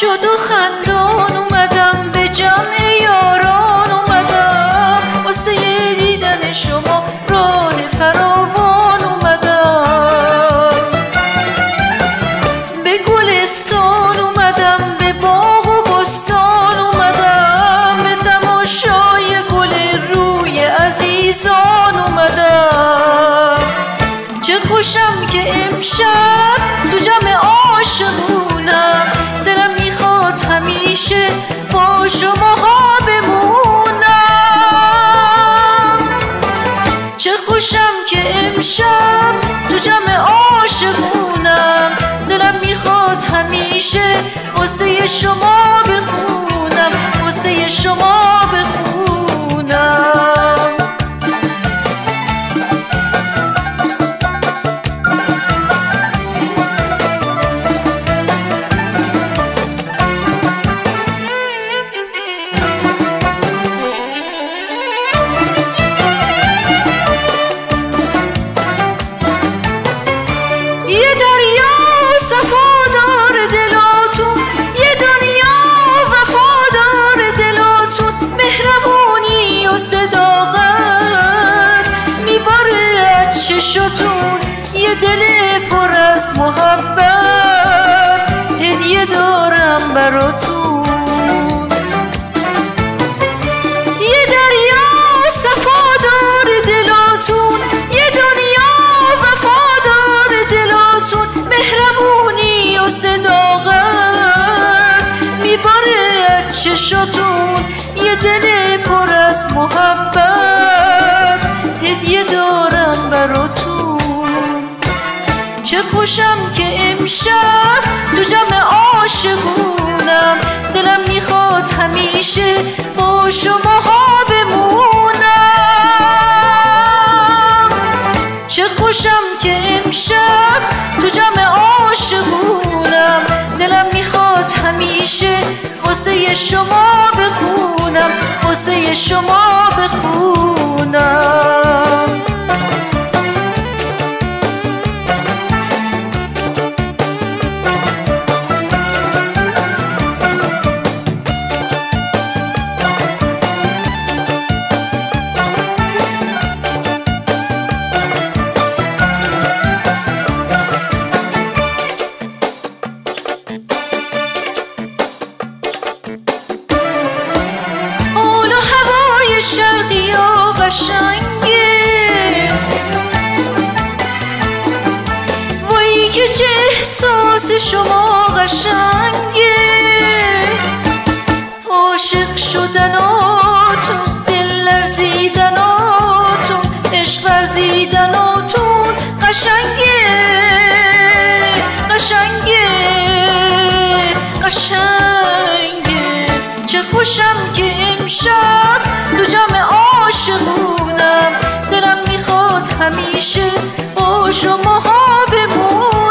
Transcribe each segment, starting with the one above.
شد و خندان اومدم به جمع یاران اومدم. واسه دیدن شما راه فراوان اومدم. به گلستان اومدم به باغ و بستان اومدم. به تماشای گل روی عزیزان اومدم. چه خوشم که امشب واسه از چشاتون یه دل پر از محبت هدیه دارم براتون. چه خوشم که امشب تو جمع عاشقونم. دلم می‌خواد همیشه با شماها بمونم. چه خوشم که امشب تو جمع عاشقونم. دلم می‌خواد همیشه واسه شما بخونم واسه شما بخونم. ورزیدناتون قشنگه قشنگه قشنگه. چه خوشم که امشب تو جمع عاشقونم. دلم می‌خواد همیشه با شماها بمونم.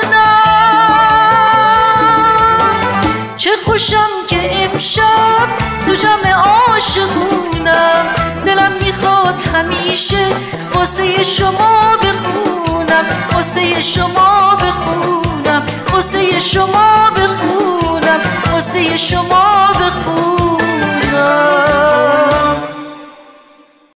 چه خوشم که امشب تو جمع عاشقونم. دلم می‌خواد همیشه واسه شما بخونم واسه شما بخونم واسه شما بخونم واسه شما بخونم.